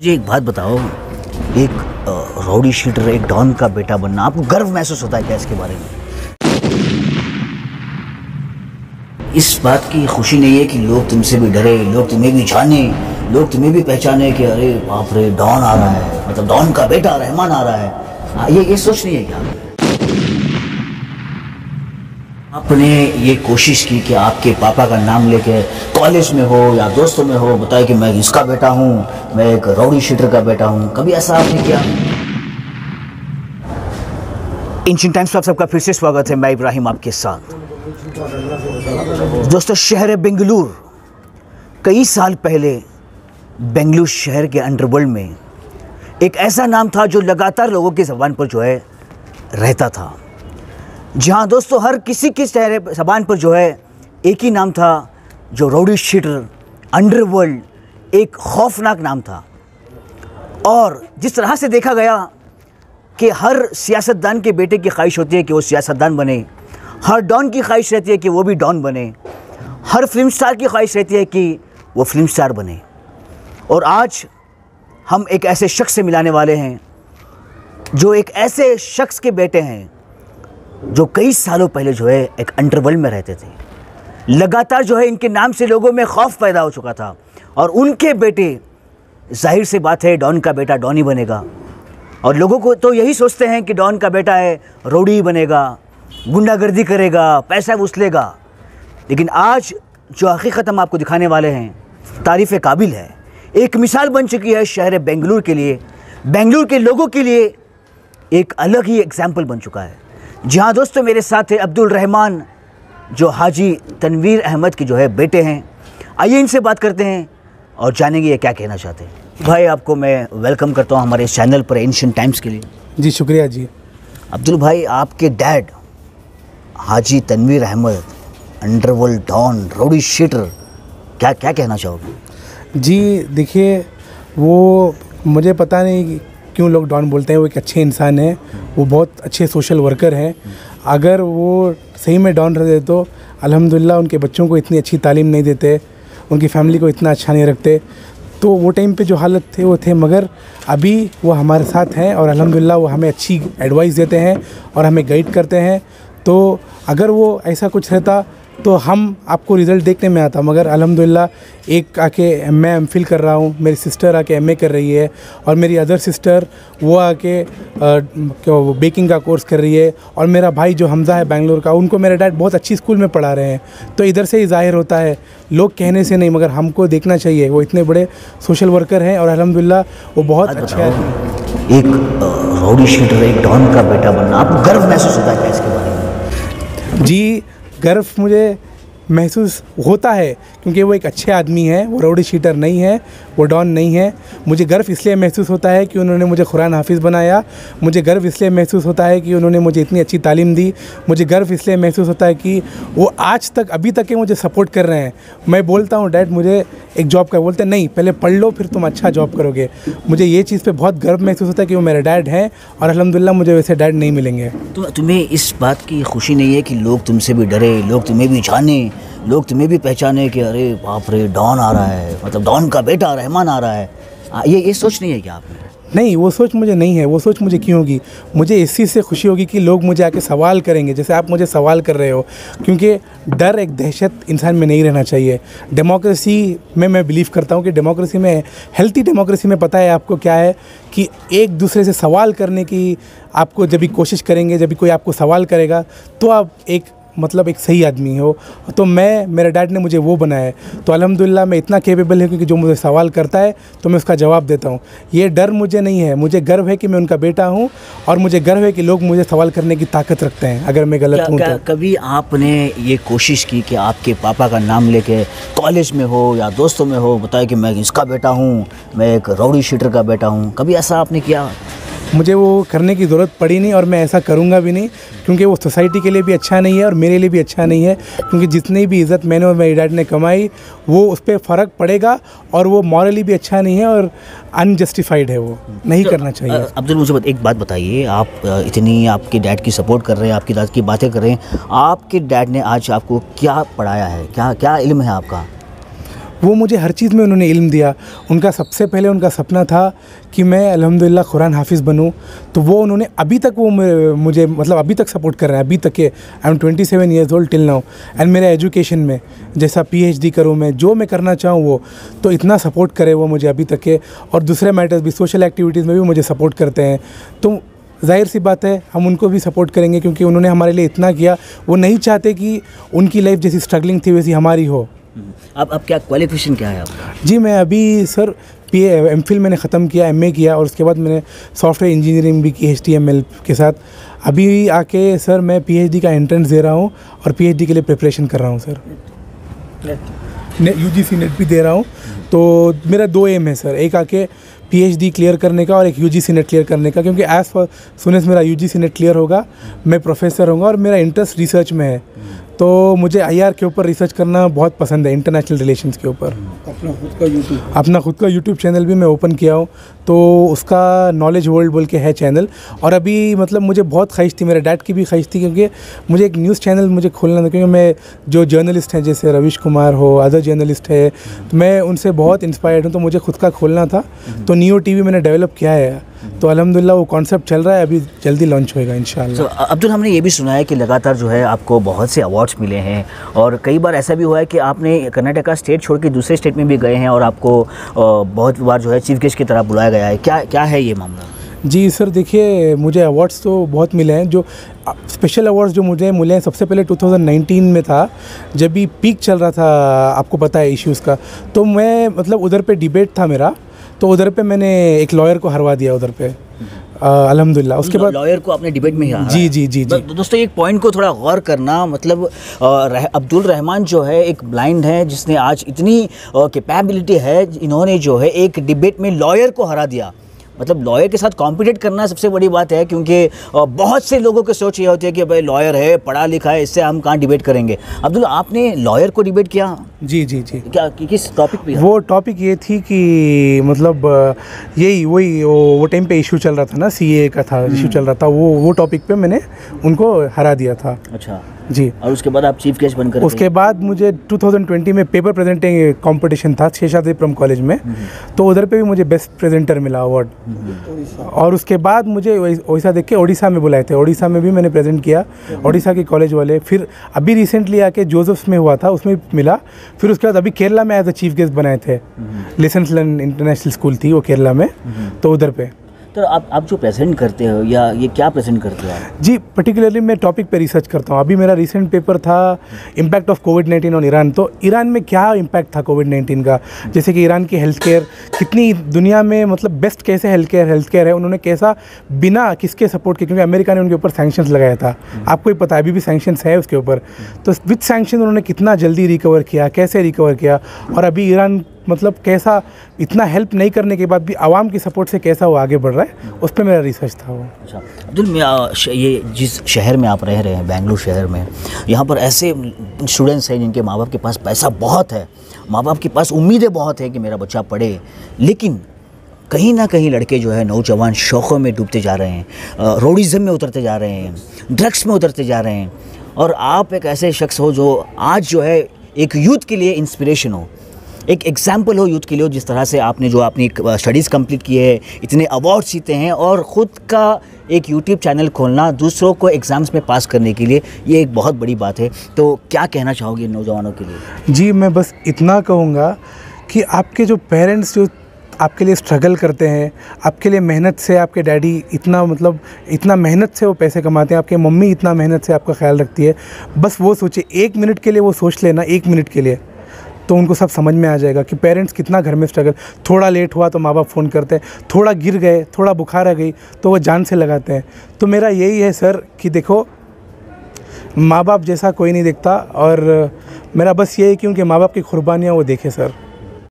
मुझे एक बात बताओ। एक रोडी शीटर एक डॉन का बेटा बनना आपको गर्व महसूस होता है क्या इसके बारे में? इस बात की खुशी नहीं है कि लोग तुमसे भी डरे लोग तुम्हें भी जाने लोग तुम्हें भी पहचाने कि अरे बाप रे डॉन आ रहा है। मतलब डॉन का बेटा रहमान आ रहा है। आ, ये ये सोच नहीं है क्या? आपने ये कोशिश की कि आपके पापा का नाम लेके कॉलेज में हो या दोस्तों में हो, बताए कि मैं इसका बेटा हूँ, मैं एक राउडी शीटर का बेटा हूँ। कभी ऐसा आपने किया? इंशियन टाइम्स में आप सबका फिर से स्वागत है, मैं इब्राहिम आपके साथ। दोस्तों, शहर है बेंगलुरु। कई साल पहले बेंगलुरु शहर के अंडरवर्ल्ड में एक ऐसा नाम था जो लगातार लोगों की जबान पर जो है रहता था। जहाँ दोस्तों हर किसी की चेहरे जबान पर जो है, एक ही नाम था, जो रोडी शीटर अंडरवर्ल्ड, एक खौफनाक नाम था। और जिस तरह से देखा गया कि हर सियासतदान के बेटे की ख्वाहिश होती है कि वो सियासतदान बने, हर डॉन की ख्वाहिश रहती है कि वो भी डॉन बने, हर फ़िल्म स्टार की ख्वाहिश रहती है कि वो फ़िल्म स्टार बने। और आज हम एक ऐसे शख्स से मिलाने वाले हैं, जो एक ऐसे शख्स के बेटे हैं जो कई सालों पहले जो है, एक अंडरवर्ल्ड में रहते थे। लगातार जो है, इनके नाम से लोगों में खौफ पैदा हो चुका था। और उनके बेटे, ज़ाहिर सी बात है, डॉन का बेटा डॉन बनेगा। और लोगों को तो यही सोचते हैं कि डॉन का बेटा है, रोडी बनेगा, गुंडागर्दी करेगा, पैसा वसूलेगा लेकिन आज जो हकीकत हम आपको दिखाने वाले हैं, तारीफ़ काबिल है। एक मिसाल बन चुकी है शहर बेंगलुरु के लिए। बेंगलुरु के लोगों के लिए एक अलग ही एग्ज़ाम्पल बन चुका है। जहाँ दोस्तों मेरे साथ है अब्दुल रहमान जो हाजी तनवीर अहमद के जो है बेटे हैं। आइए इनसे बात करते हैं और जानेंगे ये क्या कहना चाहते हैं। भाई आपको मैं वेलकम करता हूँ हमारे चैनल पर एंशियन टाइम्स के लिए। जी शुक्रिया जी। अब्दुल भाई आपके dad Haji Tanveer Ahmed underworld don rowdy sheeter क्या क्या कहना चाहोगे? जी देखिए वो मुझे पता नहीं क्यों लोग डॉन बोलते हैं वो एक अच्छे इंसान हैं। वो बहुत अच्छे सोशल वर्कर हैं। अगर वो सही में डाउन रहते तो अलहमदिल्ला उनके बच्चों को इतनी अच्छी तालीम नहीं देते, उनकी फैमिली को इतना अच्छा नहीं रखते। तो वो टाइम पे जो हालत थे, वो थे मगर अभी वो हमारे साथ हैं और अल्हम्दुलिल्लाह वो हमें अच्छी एडवाइस देते हैं और हमें गाइड करते हैं। तो अगर वो ऐसा कुछ रहता तो हम आपको रिज़ल्ट देखने में आता मगर अलहमदिल्ला एक आके मैं एम फिल कर रहा हूँ मेरी सिस्टर आके एमए कर रही है और मेरी अदर सिस्टर वो आके बेकिंग का कोर्स कर रही है और मेरा भाई जो हमज़ा है बैंगलोर का उनको मेरे डैड बहुत अच्छी स्कूल में पढ़ा रहे हैं। तो इधर से ही ज़ाहिर होता है लोग कहने से नहीं मगर हमको देखना चाहिए वो इतने बड़े सोशल वर्कर हैं और अलहमदिल्ला वो बहुत अच्छे आदमी एक राउडी शीटर एक डॉन का बेटा बनना आपको गर्व महसूस होता है इसके बारे में? जी गर्व मुझे महसूस होता है, क्योंकि वो एक अच्छे आदमी हैं, वो राउडी शीटर नहीं है, वो डॉन नहीं है। मुझे गर्व इसलिए महसूस होता है कि उन्होंने मुझे कुरान हाफिज़ बनाया। मुझे गर्व इसलिए महसूस होता है कि उन्होंने मुझे इतनी अच्छी तालीम दी। मुझे गर्व इसलिए महसूस होता है कि वो आज तक, अभी तक के मुझे सपोर्ट कर रहे हैं। मैं बोलता हूँ, डैड, मुझे एक जॉब का बोलते नहीं, पहले पढ़ लो, फिर तुम अच्छा जॉब करोगे। मुझे ये चीज़ पर बहुत गर्व महसूस होता है कि वो मेरे डैड हैं और अल्हम्दुलिल्लाह मुझे वैसे डैड नहीं मिलेंगे। तो तुम्हें इस बात की खुशी नहीं है कि लोग तुमसे भी डरे, लोग तुम्हें भी जाने? लोग तुम्हें भी पहचाने कि अरे बाप रे डॉन आ रहा है। मतलब डॉन का बेटा रहमान आ रहा है। आ, ये ये सोच नहीं है क्या आपने? नहीं वो सोच मुझे नहीं है। वो सोच मुझे क्यों होगी? मुझे इस से खुशी होगी कि लोग मुझे आके सवाल करेंगे जैसे आप मुझे सवाल कर रहे हो। क्योंकि डर एक दहशत इंसान में नहीं रहना चाहिए। डेमोक्रेसी में मैं बिलीव करता हूँ कि डेमोक्रेसी में हेल्थी डेमोक्रेसी में पता है आपको क्या है कि एक दूसरे से सवाल करने की आपको जब भी कोशिश करेंगे जब भी कोई आपको सवाल करेगा तो आप एक मतलब एक सही आदमी हो तो मैं मेरे डैड ने मुझे वो बनाया है। तो अल्हम्दुलिल्लाह मैं इतना केपेबल है क्योंकि जो मुझे सवाल करता है तो मैं उसका जवाब देता हूँ। ये डर मुझे नहीं है मुझे गर्व है कि मैं उनका बेटा हूँ और मुझे गर्व है कि लोग मुझे सवाल करने की ताकत रखते हैं अगर मैं गलत हूँ तो। कभी आपने ये कोशिश की कि आपके पापा का नाम लेके कॉलेज में हो या दोस्तों में हो बताए कि मैं इसका बेटा हूँ मैं एक राउडी शीटर का बेटा हूँ? कभी ऐसा आपने किया? मुझे वो करने की ज़रूरत पड़ी नहीं और मैं ऐसा करूँगा भी नहीं क्योंकि वो सोसाइटी के लिए भी अच्छा नहीं है और मेरे लिए भी अच्छा नहीं है क्योंकि जितनी भी इज़्ज़त मैंने और मेरी डैड ने कमाई वो उस पर फ़र्क पड़ेगा और वो मॉरली भी अच्छा नहीं है और अनजस्टिफाइड है वो। नहीं करना चाहिए। अब्दुल मुझे एक बात बताइए आप इतनी आपके डैड की सपोर्ट कर रहे हैं आपकी दाद की बातें कर रहे हैं आपके डैड ने आज आपको क्या पढ़ाया है? क्या क्या इल्म है आपका? वो मुझे हर चीज़ में उन्होंने इल्म दिया। उनका सबसे पहले उनका सपना था कि मैं अल्हम्दुलिल्लाह कुरान हाफिज़ बनूं। तो वो उन्होंने अभी तक वो मुझे मतलब अभी तक सपोर्ट कर रहे हैं। अभी तक के I am twenty seven years old till now and मेरे एजुकेशन में, जैसा पीएचडी करूँ मैं, जो मैं करना चाहूँ वो तो इतना सपोर्ट करे वो मुझे अभी तक के और दूसरे मैटर्स भी सोशल एक्टिविटीज़ में भी मुझे सपोर्ट करते हैं। तो ज़ाहिर सी बात है, हम उनको भी सपोर्ट करेंगे क्योंकि उन्होंने हमारे लिए इतना किया। वो नहीं चाहते कि उनकी लाइफ जैसी स्ट्रगलिंग थी, वैसी हमारी हो। अब अब क्या क्वालिफिकेशन क्या है आपका? जी मैं अभी सर पी एम फिल मैंने ख़त्म किया एमए किया और उसके बाद मैंने सॉफ्टवेयर इंजीनियरिंग भी की एच के साथ। अभी आके सर मैं पी एच डी का एंट्रेंस दे रहा हूँ और पी एच डी के लिए प्रिपरेशन कर रहा हूँ sir. U G C NET भी दे रहा हूँ। तो मेरा दो एम है सर। एक आके पी एच डी क्लियर करने का और एक U G C NET clear करने का क्योंकि एज फॉर सुनेस मेरा U G C NET clear होगा मैं प्रोफेसर होऊँगा और मेरा इंटरेस्ट रिसर्च में है। तो मुझे आई आर के ऊपर रिसर्च करना बहुत पसंद है इंटरनेशनल रिलेशंस के ऊपर। अपना खुद का यूट्यूब अपना खुद का यूट्यूब चैनल भी मैं ओपन किया हूँ तो उसका नॉलेज वर्ल्ड बोल के है चैनल और अभी मतलब मुझे बहुत ख्वाहिश थी मेरे डैड की भी ख्वाहिश थी क्योंकि मुझे एक न्यूज़ चैनल मुझे खोलना था क्योंकि मैं जो जर्नलिस्ट हैं जैसे रविश कुमार हो अदर जर्नलिस्ट है तो मैं उनसे बहुत इंस्पायर्ड हूँ तो मुझे खुद का खोलना था। तो नियो टी मैंने डेवलप किया है। तो अलहमदिल्ला वो कॉन्सेप्ट चल रहा है अभी जल्दी लॉन्च होएगा इन तो अब्दुल हमने ये भी सुना है कि लगातार जो है आपको बहुत से अवार्ड्स मिले हैं और कई बार ऐसा भी हुआ है कि आपने कर्नाटका स्टेट छोड़ के दूसरे स्टेट में भी गए हैं और आपको बहुत बार जो है चीफ गेस्ट की तरह बुलाया गया है। क्या क्या है ये मामला? जी सर देखिए मुझे अवार्ड्स तो बहुत मिले हैं जो स्पेशल अवार्ड्स जो मुझे मिले हैं सबसे पहले 2019 में था जब भी पीक चल रहा था आपको पता है इश्यूज़ का तो मैं मतलब उधर पे डिबेट था मेरा तो उधर पे मैंने एक लॉयर को हरवा दिया उधर पे। अलहमदिल्ला उसके बाद लॉयर को आपने डिबेट में ही हारा जी, जी, जी, जी। तो दोस्तों एक पॉइंट को थोड़ा गौर करना मतलब रह, अब्दुल रहमान जो है एक ब्लाइंड है जिसने आज इतनी कैपेबिलिटी है इन्होंने जो है एक डिबेट में लॉयर को हरा दिया। मतलब लॉयर के साथ कॉम्पिटेट करना सबसे बड़ी बात है क्योंकि बहुत से लोगों की सोच ये होती है कि भाई लॉयर है पढ़ा लिखा है इससे हम कहाँ डिबेट करेंगे। अब्दुल आपने लॉयर को डिबेट किया? जी जी जी। क्या कि, किस टॉपिक पे? वो टॉपिक ये थी कि मतलब यही वही वो टाइम पे इशू चल रहा था ना सी का था इशू चल रहा था वो वो टॉपिक पे मैंने उनको हरा दिया था। अच्छा। जी। और उसके बाद आप चीफ गेस्ट बनकर उसके बाद मुझे 2020 में पेपर प्रेजेंटिंग कंपटीशन था शेषाद्रीपुरम कॉलेज में। तो उधर पे भी मुझे बेस्ट प्रेजेंटर मिला अवार्ड और उसके बाद मुझे वैसा देख के ओडिशा में बुलाए थे। ओडिशा में भी मैंने प्रेजेंट किया ओडिशा के कॉलेज वाले। फिर अभी रिसेंटली आके जोसेफ्स में हुआ था उसमें भी मिला। फिर उसके बाद अभी केरला में एज अ चीफ गेस्ट बनाए थे। लेसन लर्न इंटरनेशनल स्कूल थी वो केरला में। तो उधर पे। तो आप आप जो प्रेजेंट करते हो या ये क्या प्रेजेंट करते हो आप? जी पर्टिकुलरली मैं टॉपिक पे रिसर्च करता हूँ। अभी मेरा रिसेंट पेपर था impact of COVID nineteen on Iran तो ईरान में क्या इम्पैक्ट था कोविड नाइन्टीन का? जैसे कि ईरान की हेल्थ केयर कितनी दुनिया में मतलब बेस्ट कैसे हेल्थ केयर हेल्थ केयर है उन्होंने कैसा बिना किसके सपोर्ट के क्योंकि अमेरिका ने उनके ऊपर सैंक्शंस लगाया था। आपको ही पता है अभी भी सैंक्शंस है उसके ऊपर। तो विथ सैंक्शन उन्होंने कितना जल्दी रिकवर किया कैसे रिकवर किया? और अभी ईरान मतलब कैसा इतना हेल्प नहीं करने के बाद भी आवाम की सपोर्ट से कैसा वो आगे बढ़ रहा है, उस पर मेरा रिसर्च था वो। अच्छा अब्दुल ये जिस शहर में आप रह रहे हैं, बेंगलुरु शहर में, यहाँ पर ऐसे स्टूडेंट्स हैं जिनके माँ बाप के पास पैसा बहुत है। माँ बाप के पास उम्मीदें बहुत है कि मेरा बच्चा पढ़े, लेकिन कहीं ना कहीं लड़के जो है, नौजवान शौक़ों में डूबते जा रहे हैं रोडिज़म में उतरते जा रहे हैं ड्रग्स में उतरते जा रहे हैं। और आप एक ऐसे शख्स हो जो आज जो है, एक यूथ के लिए इंस्पिरेशन हो। एक एग्ज़ाम्पल हो यूथ के लिए जिस तरह से आपने जो अपनी स्टडीज़ कंप्लीट की है, इतने अवार्ड जीते हैं और ख़ुद का एक यूट्यूब चैनल खोलना दूसरों को एग्ज़ाम्स में पास करने के लिए, ये एक बहुत बड़ी बात है। तो क्या कहना चाहोगे नौजवानों के लिए? जी, मैं बस इतना कहूँगा कि आपके जो पेरेंट्स जो आपके लिए स्ट्रगल करते हैं, आपके लिए मेहनत से आपके डैडी इतना मतलब इतना मेहनत से वो पैसे कमाते हैं, आपके मम्मी इतना मेहनत से आपका ख्याल रखती है, बस वो सोचे एक मिनट के लिए वो सोच लेना, एक मिनट के लिए। तो उनको सब समझ में आ जाएगा कि पेरेंट्स कितना घर में स्ट्रगल थोड़ा लेट हुआ तो माँ बाप फ़ोन करते हैं, थोड़ा गिर गए, थोड़ा बुखार आ गई तो वो जान से लगाते हैं। तो मेरा यही है सर कि देखो माँ बाप जैसा कोई नहीं देखता और मेरा बस ये है कि उनके माँ बाप की कुर्बानियाँ वो देखे सर